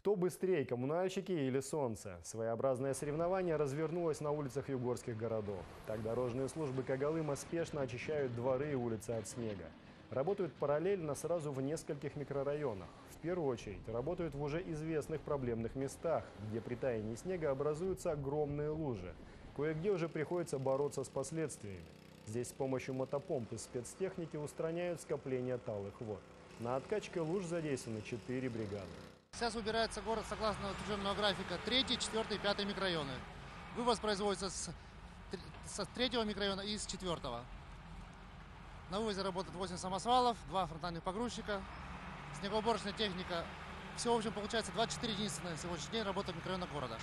Кто быстрее, коммунальщики или солнце? Своеобразное соревнование развернулось на улицах югорских городов. Так дорожные службы Кагалыма спешно очищают дворы и улицы от снега. Работают параллельно сразу в нескольких микрорайонах. В первую очередь работают в уже известных проблемных местах, где при таянии снега образуются огромные лужи. Кое-где уже приходится бороться с последствиями. Здесь с помощью мотопомп и спецтехники устраняют скопление талых вод. На откачке луж задействованы 4 бригады. Сейчас убирается город согласно утвержденного графика 3, 4, 5 микрорайоны. Вывоз производится с, со третьего микрорайона и с четвертого. На вывозе работает 8 самосвалов, 2 фронтальных погрузчика, снегоуборочная техника. Всего, в общем, получается 24 единицы на сегодняшний день работает в микрорайонах города.